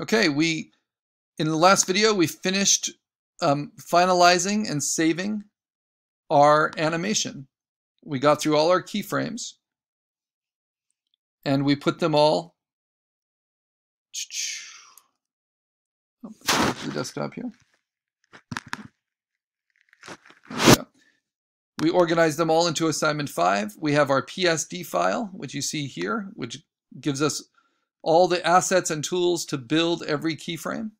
Okay, we in the last video we finished um, finalizing and saving our animation. We got through all our keyframes and we put them all the desktop here. We organized them all into assignment five. We have our PSD file, which you see here, which gives us all the assets and tools to build every keyframe.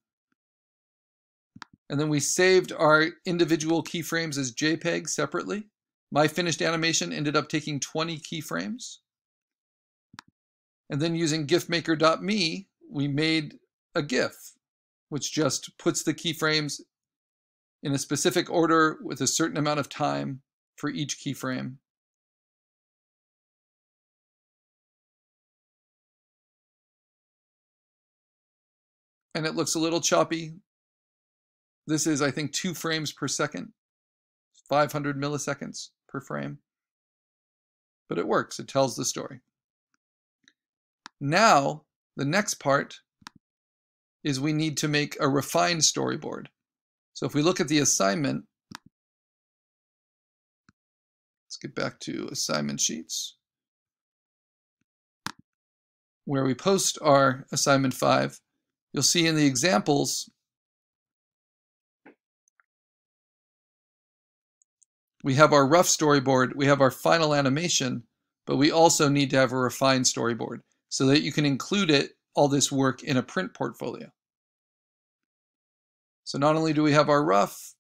And then we saved our individual keyframes as JPEG separately. My finished animation ended up taking 20 keyframes. And then using gifmaker.me, we made a GIF, which just puts the keyframes in a specific order with a certain amount of time for each keyframe. And it looks a little choppy. This is, I think, two frames per second, 500 milliseconds per frame. But it works, it tells the story. Now, the next part is we need to make a refined storyboard. So if we look at the assignment, let's get back to assignment sheets, where we post our assignment five, you'll see in the examples, we have our rough storyboard, we have our final animation, but we also need to have a refined storyboard so that you can include it, all this work in a print portfolio. So not only do we have our rough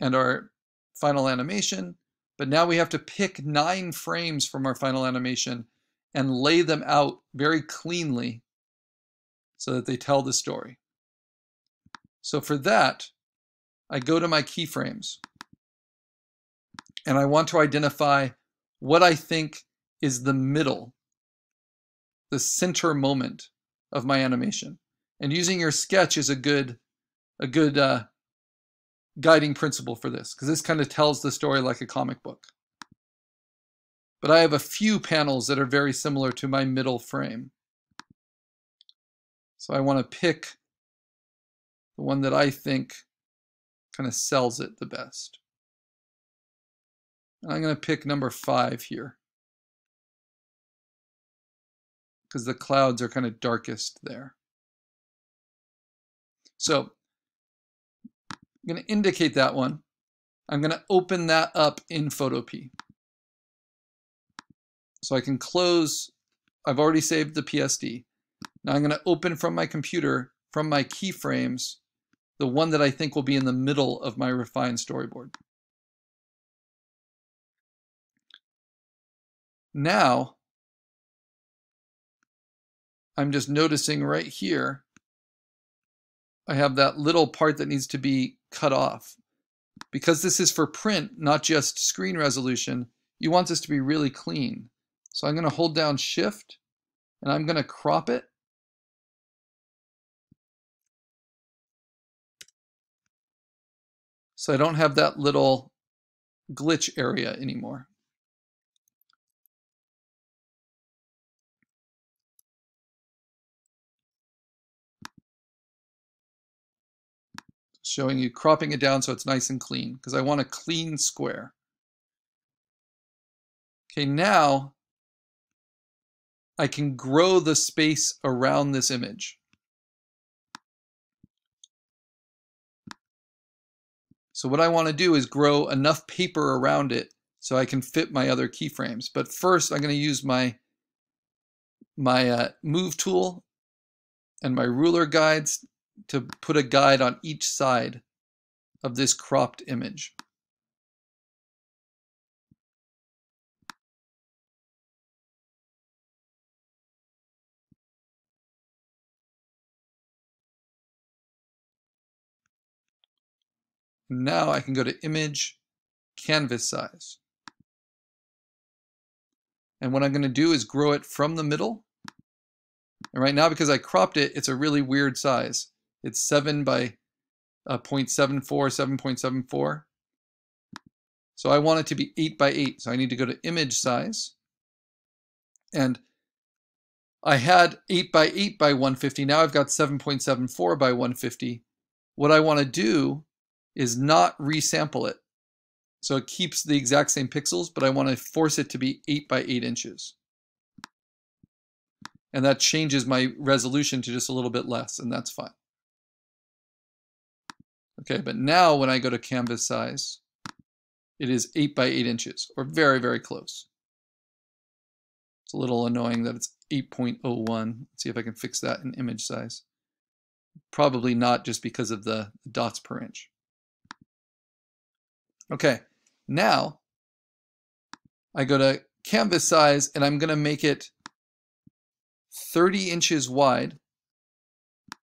and our final animation, but now we have to pick nine frames from our final animation and lay them out very cleanly so that they tell the story. So for that, I go to my keyframes and I want to identify what I think is the middle, the center moment of my animation. And using your sketch is a good a good uh, guiding principle for this because this kind of tells the story like a comic book. But I have a few panels that are very similar to my middle frame. So I want to pick the one that I think kind of sells it the best. And I'm going to pick number five here because the clouds are kind of darkest there. So I'm going to indicate that one. I'm going to open that up in Photopea. So I can close, I've already saved the PSD. Now I'm going to open from my computer, from my keyframes, the one that I think will be in the middle of my refined storyboard. Now, I'm just noticing right here, I have that little part that needs to be cut off. Because this is for print, not just screen resolution, you want this to be really clean. So I'm going to hold down shift and I'm going to crop it. So I don't have that little glitch area anymore. showing you cropping it down so it's nice and clean because I want a clean square. Okay, now I can grow the space around this image. So what I want to do is grow enough paper around it so I can fit my other keyframes. But first I'm going to use my, my uh, move tool and my ruler guides to put a guide on each side of this cropped image. Now I can go to image, canvas size. And what I'm going to do is grow it from the middle. And right now, because I cropped it, it's a really weird size. It's 7 by uh, 0.74, 7.74. So I want it to be 8 by 8. So I need to go to image size. And I had 8 by 8 by 150. Now I've got 7.74 by 150. What I want to do is not resample it. So it keeps the exact same pixels, but I want to force it to be 8 by 8 inches. And that changes my resolution to just a little bit less, and that's fine. Okay, but now when I go to canvas size, it is 8 by 8 inches, or very, very close. It's a little annoying that it's 8.01. Let's see if I can fix that in image size. Probably not just because of the dots per inch. Okay, now I go to canvas size and I'm going to make it 30 inches wide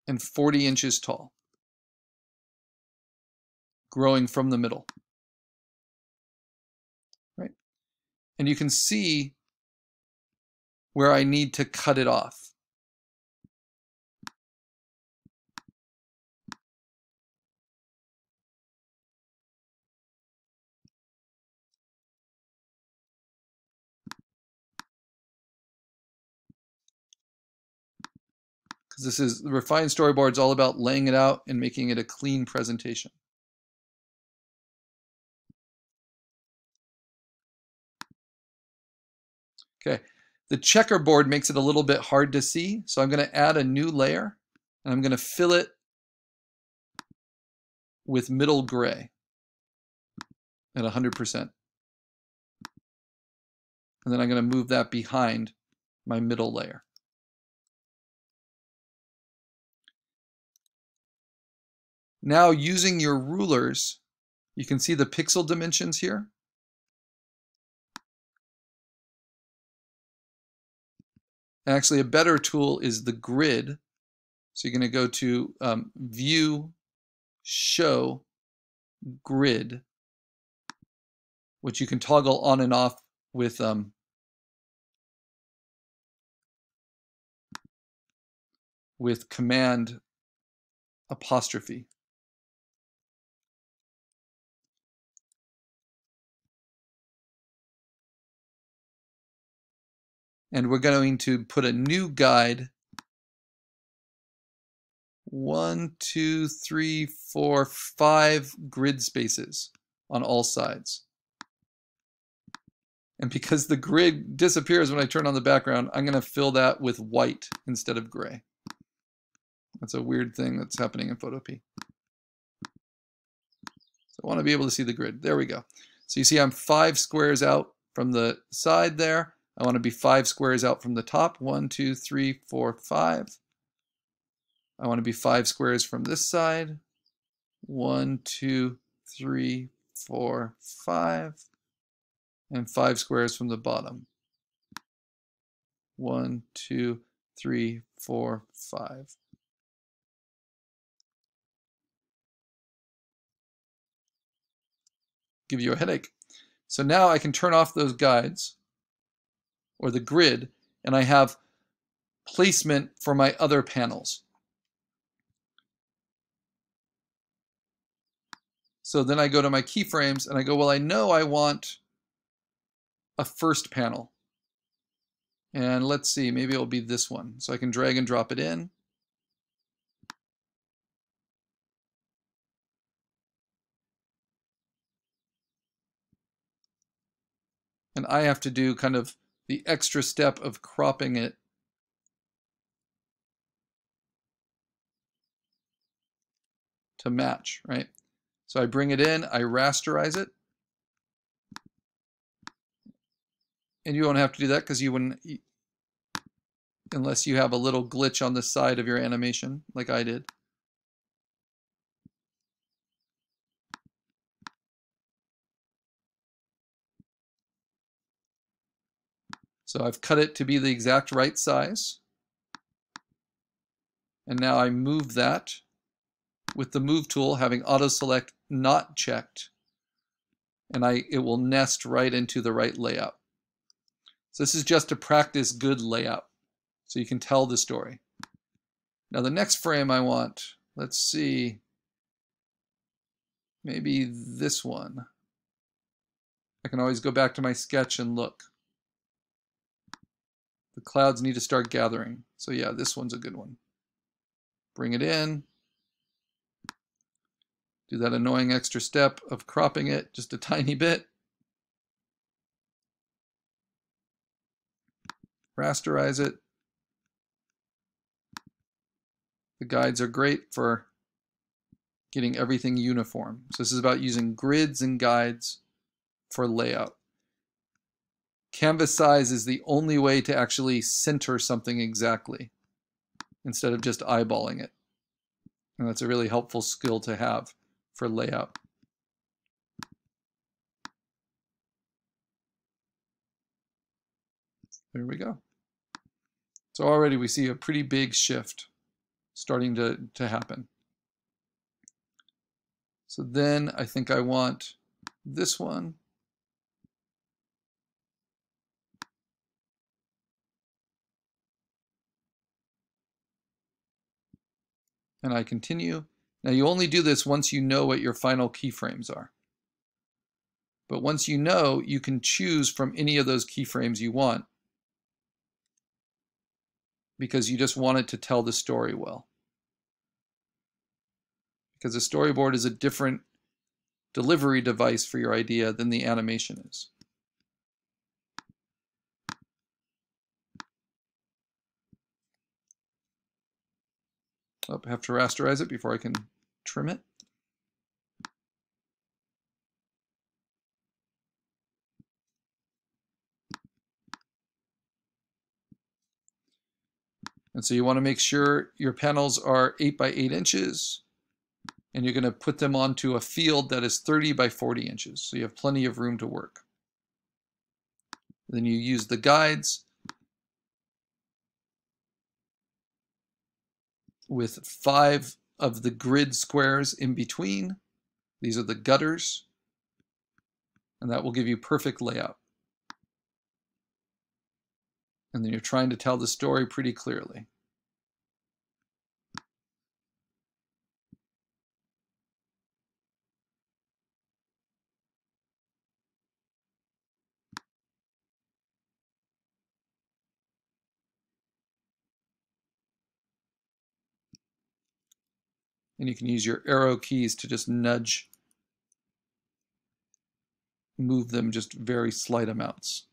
and 40 inches tall, growing from the middle. Right? And you can see where I need to cut it off. Because this is the refined storyboard is all about laying it out and making it a clean presentation. Okay, the checkerboard makes it a little bit hard to see, so I'm going to add a new layer, and I'm going to fill it with middle gray at 100%. And then I'm going to move that behind my middle layer. Now using your rulers, you can see the pixel dimensions here. Actually, a better tool is the grid. So you're going to go to um, View, Show, Grid, which you can toggle on and off with um, with Command apostrophe. And we're going to put a new guide. One, two, three, four, five grid spaces on all sides. And because the grid disappears when I turn on the background, I'm going to fill that with white instead of gray. That's a weird thing that's happening in Photopea. So I want to be able to see the grid. There we go. So you see I'm five squares out from the side there. I want to be five squares out from the top. One, two, three, four, five. I want to be five squares from this side. One, two, three, four, five. And five squares from the bottom. One, two, three, four, five. Give you a headache. So now I can turn off those guides or the grid, and I have placement for my other panels. So then I go to my keyframes and I go, well, I know I want a first panel. And let's see, maybe it'll be this one. So I can drag and drop it in. And I have to do kind of the extra step of cropping it to match, right? So I bring it in, I rasterize it. And you won't have to do that because you wouldn't, unless you have a little glitch on the side of your animation like I did. So I've cut it to be the exact right size. And now I move that with the move tool having auto select not checked and I it will nest right into the right layout. So this is just to practice good layout so you can tell the story. Now the next frame I want, let's see, maybe this one. I can always go back to my sketch and look. Clouds need to start gathering. So yeah, this one's a good one. Bring it in. Do that annoying extra step of cropping it just a tiny bit. Rasterize it. The guides are great for getting everything uniform. So this is about using grids and guides for layout. Canvas size is the only way to actually center something exactly instead of just eyeballing it. And that's a really helpful skill to have for layout. There we go. So already we see a pretty big shift starting to, to happen. So then I think I want this one. And I continue. Now you only do this once you know what your final keyframes are. But once you know, you can choose from any of those keyframes you want because you just want it to tell the story well. Because a storyboard is a different delivery device for your idea than the animation is. I have to rasterize it before I can trim it. And so you want to make sure your panels are 8 by 8 inches and you're going to put them onto a field that is 30 by 40 inches. So you have plenty of room to work. Then you use the guides with five of the grid squares in between. These are the gutters, and that will give you perfect layout. And then you're trying to tell the story pretty clearly. And you can use your arrow keys to just nudge, move them just very slight amounts.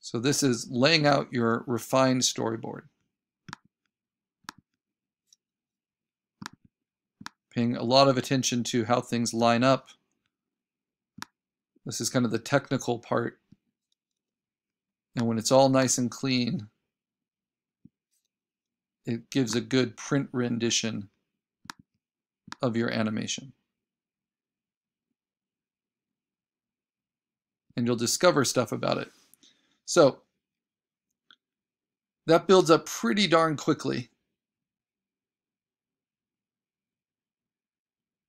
So this is laying out your refined storyboard. Paying a lot of attention to how things line up. This is kind of the technical part. And when it's all nice and clean, it gives a good print rendition of your animation. And you'll discover stuff about it. So that builds up pretty darn quickly.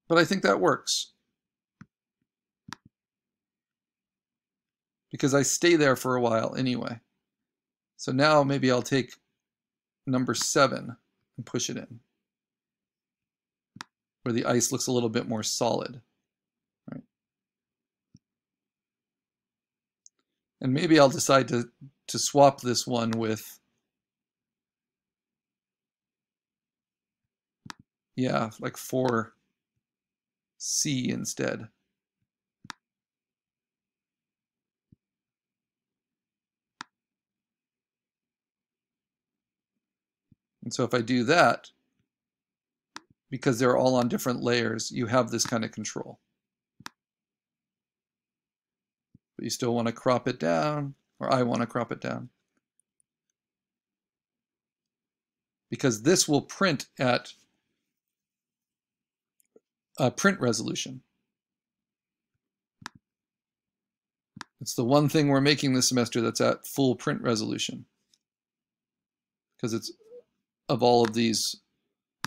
But I think that works. Because I stay there for a while anyway. So now maybe I'll take number seven and push it in. Where the ice looks a little bit more solid. Right? And maybe I'll decide to, to swap this one with, yeah, like 4C instead. And so if I do that, because they're all on different layers, you have this kind of control. But you still want to crop it down, or I want to crop it down. Because this will print at a print resolution. It's the one thing we're making this semester that's at full print resolution. Because it's of all of these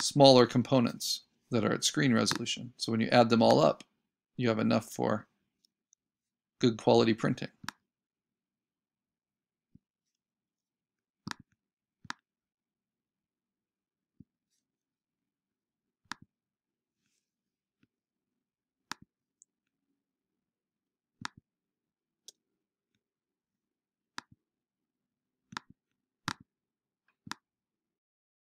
smaller components that are at screen resolution. So when you add them all up, you have enough for good quality printing.